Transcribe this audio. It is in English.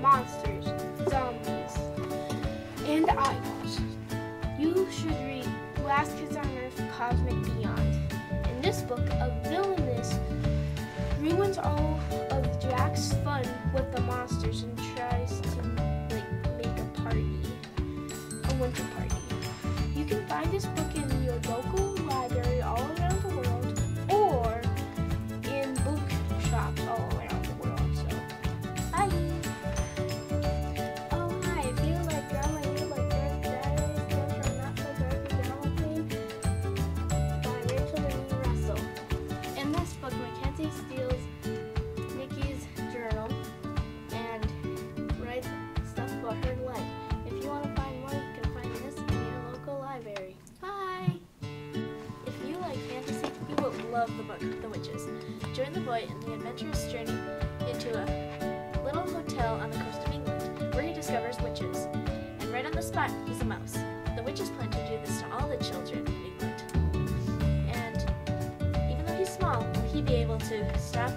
monsters, zombies, and idols. You should read Last Kids on Earth Cosmic Beyond. In this book, a villainous ruins all of Jack's fun with the monsters and tries to like make a party, a winter party. Mackenzie steals Nikki's journal and writes stuff about her life. If you want to find more, you can find this in your local library. Bye! If you like fantasy, you will love the book, The Witches. Join the boy in the adventurous journey into a little hotel on the coast of England, where he discovers witches. And right on the spot, he's a mouse. The witches plan to do this to all the children be able to stop